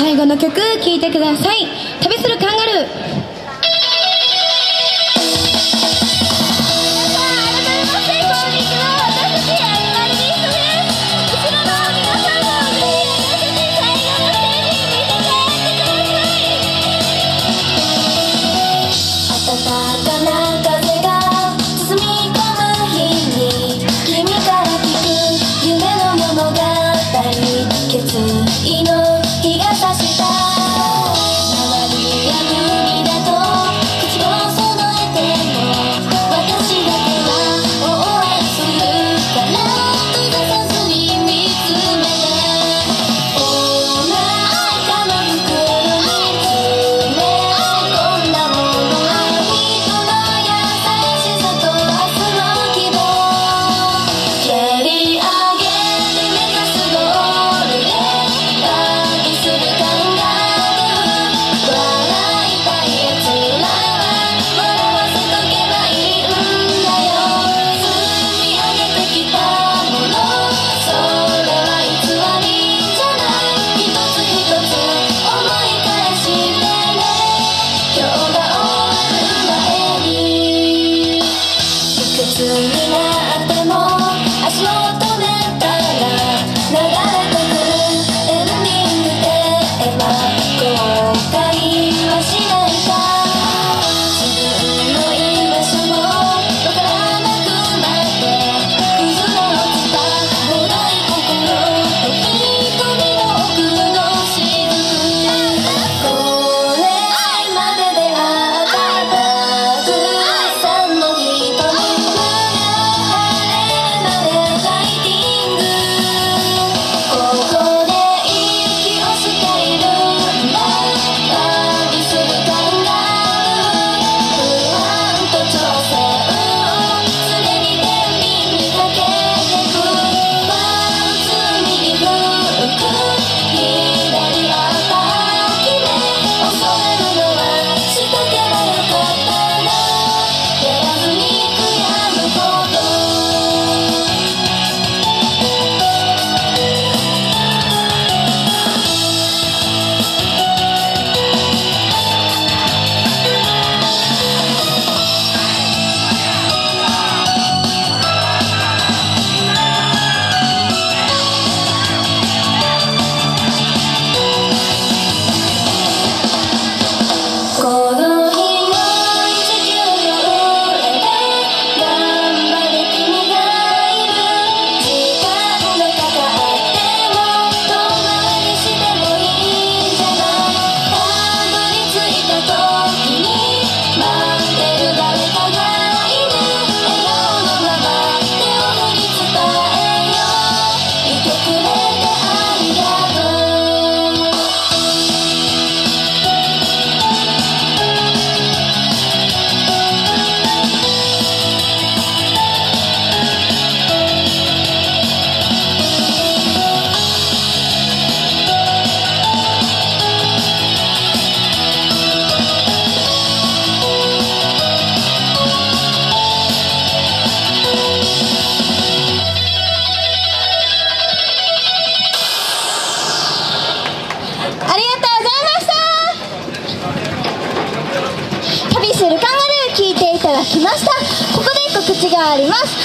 最後の曲聴いてください。旅するカンガルー。あります。